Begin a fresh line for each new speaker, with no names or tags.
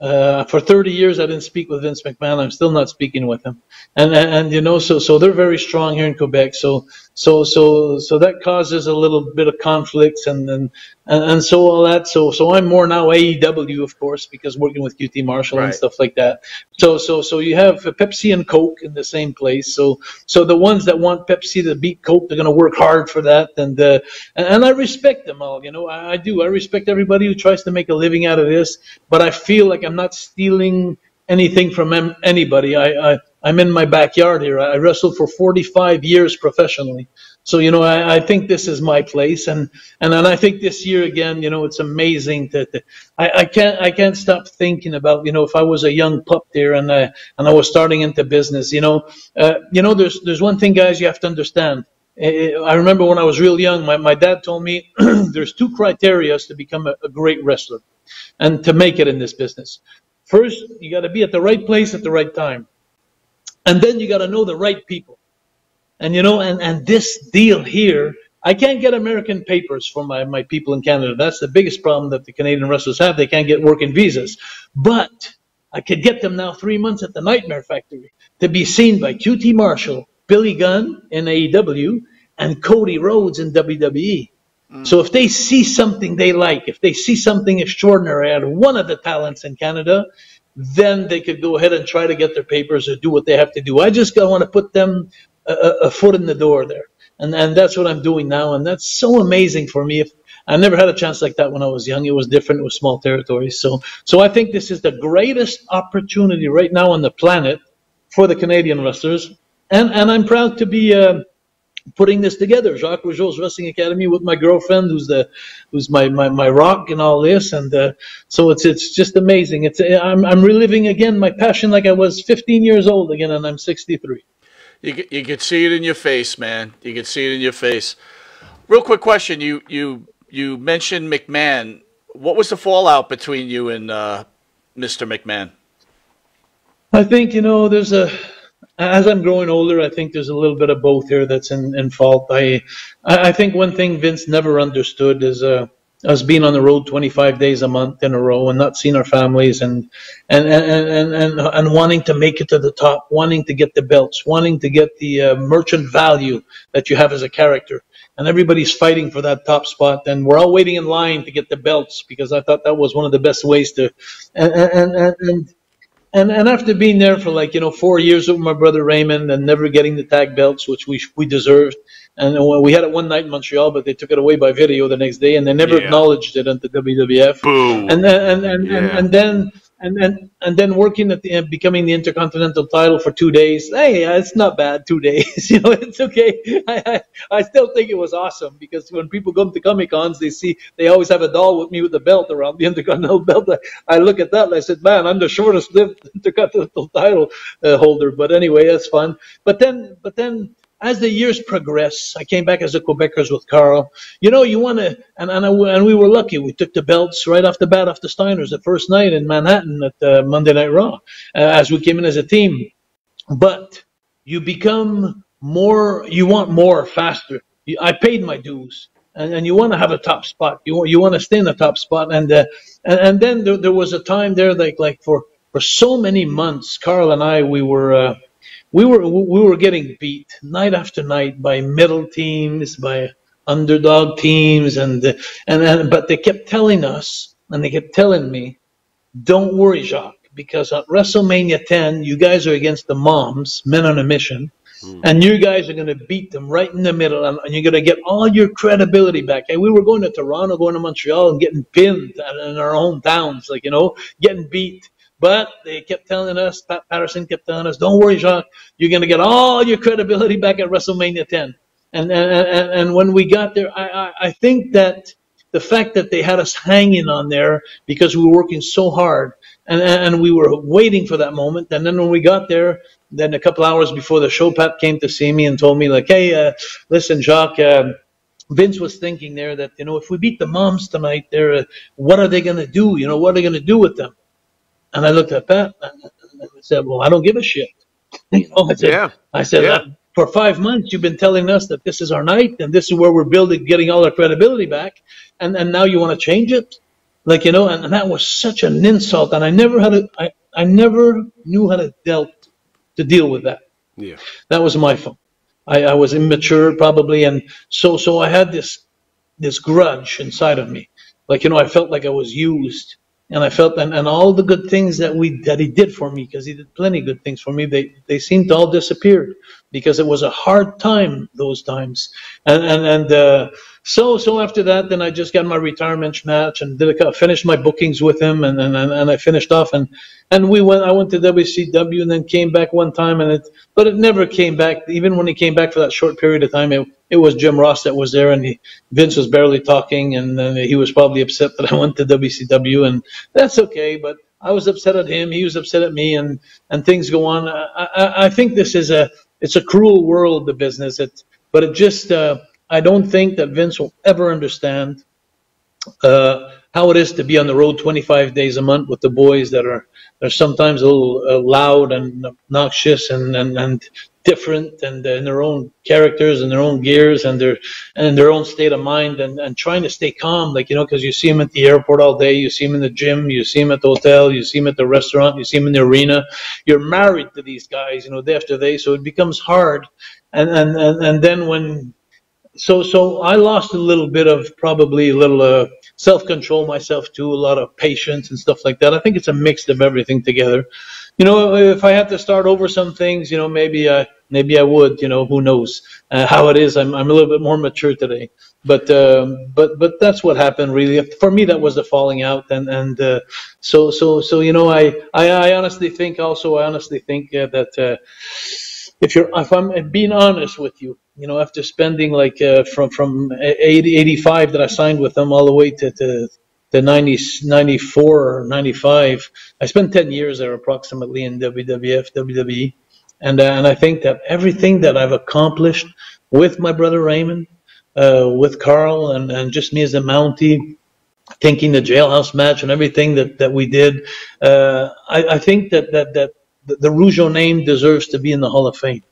Uh, for 30 years, I didn't speak with Vince McMahon. I'm still not speaking with him. And, and, and, you know, so, so they're very strong here in Quebec. So, so, so, so that causes a little bit of conflicts and, and, and so all that. So, so I'm more now AEW, of course, because working with QT Marshall
Right.
and stuff like that. So, so, so you have Pepsi and Coke in the same place. So, so the ones that want Pepsi to beat Coke, they're going to work hard for that. And, uh, and, and I respect them all. You know, I, I do. I respect everybody who tries to make a living out of this. But I feel like I'm not stealing anything from anybody. I, I, I'm in my backyard here. I wrestled for 45 years professionally. So, you know, I, I think this is my place. And, and then I think this year again, you know, it's amazing that I, I can't, I can't stop thinking about, you know, if I was a young pup there and I, and I was starting into business, you know, uh, you know, there's, there's one thing guys you have to understand. Eh, I remember when I was real young, my, my dad told me there's two criteria to become a, a great wrestler and to make it in this business. First, you got to be at the right place at the right time. And then you got to know the right people. And you know, and, and this deal here, I can't get American papers for my, my people in Canada. That's the biggest problem that the Canadian wrestlers have. They can't get working visas. But I could get them now three months at the Nightmare Factory to be seen by QT Marshall, Billy Gunn in AEW, and Cody Rhodes in WWE. Mm. So if they see something they like, if they see something extraordinary out of one of the talents in Canada, then they could go ahead and try to get their papers or do what they have to do. I just want to put them a, a- foot in the door there. And, and that's what I'm doing now. And that's so amazing for me. If, I never had a chance like that when I was young. It was different. It was small territories. So, so I think this is the greatest opportunity right now on the planet for the Canadian wrestlers. And, and I'm proud to be, uh, putting this together. Jacques Rougeau's Wrestling Academy with my girlfriend, who's the, who's my, my, my rock and all this. And, uh, so it's, it's just amazing. It's, I'm, I'm reliving again my passion like I was 15 years old again and I'm 63.
You you could see it in your face, man. You could see it in your face. Real quick question: you you you mentioned McMahon. What was the fallout between you and uh, Mr. McMahon?
I think, you know, there's a, as I'm growing older, I think there's a little bit of both here that's in, in fault. I, I think one thing Vince never understood is, uh, us being on the road 25 days a month in a row and not seeing our families and, and, and, and, and, and wanting to make it to the top, wanting to get the belts, wanting to get the uh, merchant value that you have as a character. And everybody's fighting for that top spot, and we're all waiting in line to get the belts because I thought that was one of the best ways to, and, and, and, and and and after being there for like you know four years with my brother Raymond and never getting the tag belts, which we we deserved, and uh, we had it one night in Montreal, but they took it away by video the next day, and they never
Yeah.
acknowledged it at the WWF.
Boo.
And then and and, and, and then and then and then working at the uh, becoming the intercontinental title for two days. Hey, it's not bad. Two days, you know, it's okay. I, I I still think it was awesome because when people come to Comic Cons, they see they always have a doll with me with the belt around the intercontinental belt. I, I look at that and I said, man, I'm the shortest lived intercontinental title uh, holder. But anyway, that's fun. But then, but then. As the years progress, I came back as a Quebecers with Carl. You know, you want to, and and, I, and we were lucky. We took the belts right off the bat off the Steiners the first night in Manhattan at uh, Monday Night Raw, uh, as we came in as a team. But you become more, you want more faster. I paid my dues. And, and you want to have a top spot. You want, you want to stay in the top spot. And, uh, and, and then there, there was a time there, like, like for, for so many months, Carl and I, we were, uh, we were, we were getting beat night after night by middle teams, by underdog teams. And, and, and, but they kept telling us, and they kept telling me, don't worry, Jacques, because at WrestleMania 10, you guys are against the moms, men on a mission, hmm. and you guys are going to beat them right in the middle, and, and you're going to get all your credibility back. And we were going to Toronto, going to Montreal, and getting pinned in our own towns, like, you know, getting beat. But they kept telling us, Pat Patterson kept telling us, don't worry, Jacques, you're going to get all your credibility back at WrestleMania 10. And, and, and, when we got there, I, I, I think that the fact that they had us hanging on there because we were working so hard and, and we were waiting for that moment. And then when we got there, then a couple hours before the show, Pat came to see me and told me like, Hey, uh, listen, Jacques, um, Vince was thinking there that, you know, if we beat the moms tonight, they're, uh, what are they going to do? You know, what are they going to do with them? And I looked at Pat and I said, well, I don't give a shit. You know, I said,
Yeah.
I said,
Yeah.
for five months, you've been telling us that this is our night and this is where we're building, getting all our credibility back. And, and now you want to change it? Like, you know, and, and that was such an insult. And I never had a, I, I never knew how to dealt, to deal with that.
Yeah.
That was my fault. I, I was immature probably. And so, so I had this, this grudge inside of me. Like, you know, I felt like I was used and I felt, and, and all the good things that we, that he did for me, because he did plenty of good things for me, they, they seemed to all disappear because it was a hard time those times. And, and, and, uh, so, so after that, then I just got my retirement match and did a, finished my bookings with him and, and, and I finished off and, and we went, I went to WCW and then came back one time and it, but it never came back. Even when he came back for that short period of time, it, it was Jim Ross that was there and he, Vince was barely talking and uh, he was probably upset that I went to WCW and that's okay. But I was upset at him. He was upset at me and, and things go on. I, I, I think this is a, it's a cruel world, the business. It, but it just, uh, I don't think that Vince will ever understand uh, how it is to be on the road 25 days a month with the boys that are they're sometimes a little uh, loud and obnoxious and, and, and different and uh, in their own characters and their own gears and their and their own state of mind and, and trying to stay calm. Like you know because you see them at the airport all day you see them in the gym you see them at the hotel you see them at the restaurant you see them in the arena. You're married to these guys you know day after day. So it becomes hard. And and and, and then when so so I lost a little bit of probably a little uh, self control myself too, a lot of patience and stuff like that. I think it's a mix of everything together. You know, if I had to start over some things, you know, maybe I maybe I would. You know, who knows uh, how it is? I'm I'm a little bit more mature today, but um, but but that's what happened really. For me, that was the falling out, and and uh, so so so you know, I I, I honestly think also I honestly think uh, that uh, if you're if I'm being honest with you, you know, after spending like uh, from from 80, 85 that I signed with them all the way to to, to 90, 94 or 95, I spent 10 years there approximately in WWF, WWE, and uh, and I think that everything that I've accomplished with my brother Raymond, uh, with Carl, and and just me as a Mountie. Thinking the jailhouse match and everything that, that we did, uh, I, I think that, that, that the, the Rougeau name deserves to be in the Hall of Fame.